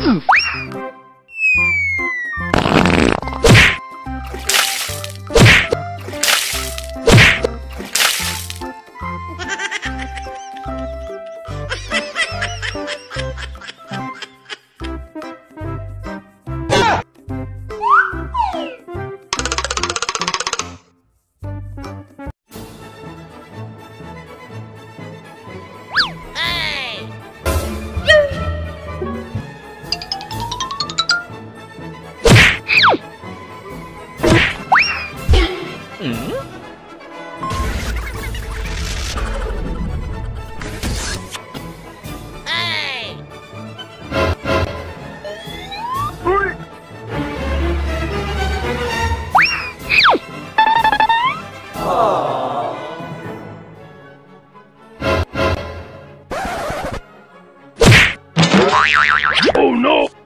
@嗯。Oh no!